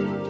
Bye.